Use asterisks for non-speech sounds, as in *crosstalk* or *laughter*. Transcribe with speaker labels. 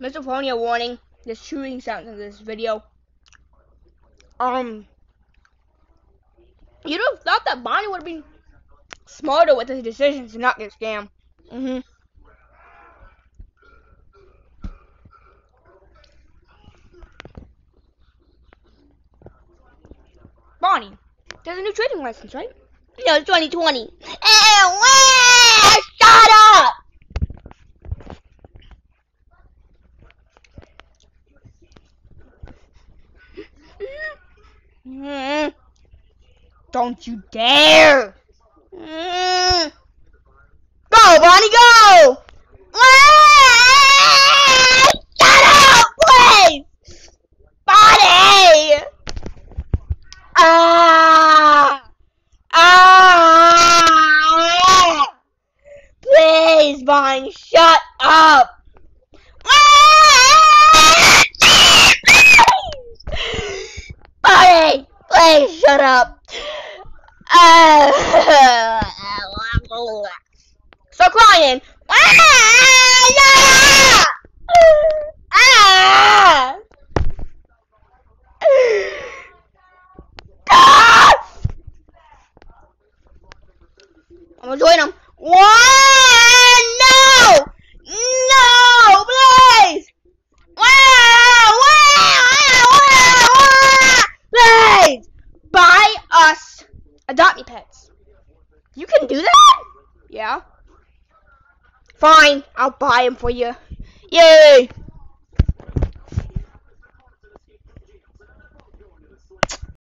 Speaker 1: Mr. Pony, a warning. There's shooting sounds in this video. Um, you'd have thought that Bonnie would have been smarter with his decisions to not get scammed. Mm-hmm. Bonnie, there's a new trading license, right?
Speaker 2: No, it's 2020. Eh, shut up!
Speaker 1: Mm. Don't you dare!
Speaker 2: Mm. Go, Bonnie, go! Ah, Shut up, please! Bonnie! Ah! Ah! Please, Bonnie, shut up! Ah! Bonnie, please shut up. Ah! *laughs*
Speaker 1: Stop crying!
Speaker 2: Ah! Ah! Ah!
Speaker 1: I'm gonna join him.
Speaker 2: What? No! No, please! Wow! Wow! Wow! Wow! Please!
Speaker 1: Buy us adopt me pets.
Speaker 2: You can do that?
Speaker 1: Yeah. Fine, I'll buy them for you.
Speaker 2: Yay!